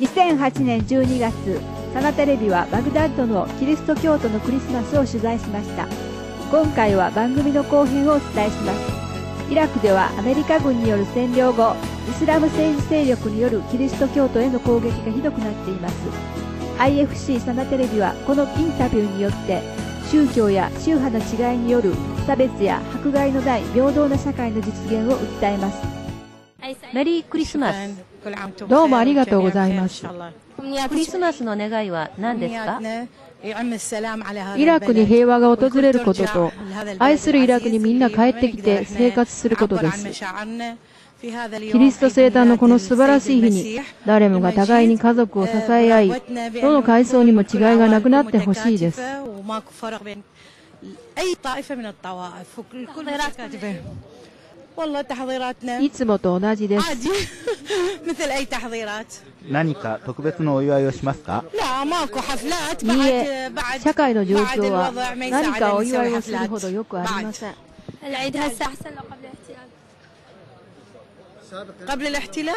2008年12月サナテレビはバグダッドのキリスト教徒のクリスマスを取材しました。今回は番組の後編をお伝えします。イラクではアメリカ軍による占領後イスラム政治勢力によるキリスト教徒への攻撃がひどくなっています。IFC サナテレビはこのインタビューによって宗教や宗派の違いによる差別や迫害のない平等な社会の実現を訴えます。メリークリスマス。どうもありがとうございます。クリスマスの願いは何ですかイラクに平和が訪れることと、愛するイラクにみんな帰ってきて生活することです。キリスト生誕のこの素晴らしい日に、誰もが互いに家族を支え合い、どの階層にも違いがなくなってほしいです。いつもと同じです。何か特別のお祝いをしますか？いいえ、社会の状況は何かお祝いをするほどよくありません。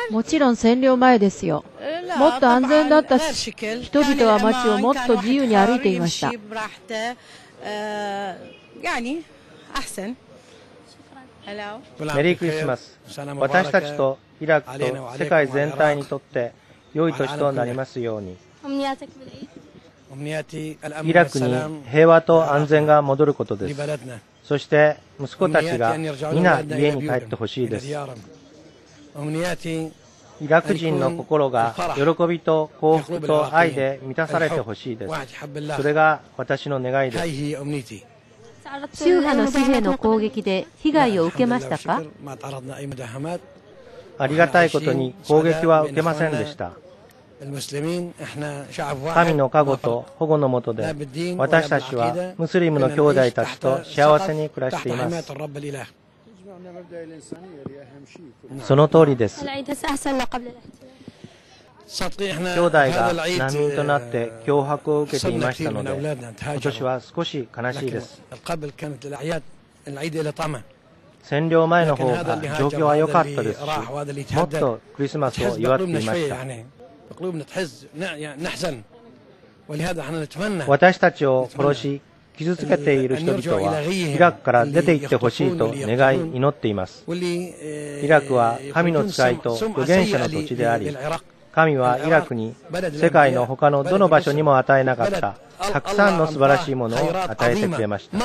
もちろん占領前ですよ。もっと安全だったし、人々は街をもっと自由に歩いていました。メリークリスマス。私たちとイラクと世界全体にとって良い年となりますように。イラクに平和と安全が戻ることです。そして息子たちが皆家に帰ってほしいです。イラク人の心が喜びと幸福と愛で満たされてほしいです。それが私の願いです。宗派の紙幣の攻撃で被害を受けましたか？ありがたいことに攻撃は受けませんでした。神の加護と保護のもとで私たちはムスリムの兄弟たちと幸せに暮らしています。その通りです。兄弟が難民となって脅迫を受けていましたので、今年は少し悲しいです。占領前の方が状況は良かったですし、もっとクリスマスを祝っていました。私たちを殺し、傷つけている人々はイラクから出て行ってほしいと願い祈っています。イラクは神の使いと預言者の土地であり、神はイラクに世界の他のどの場所にも与えなかったたくさんの素晴らしいものを与えてくれました。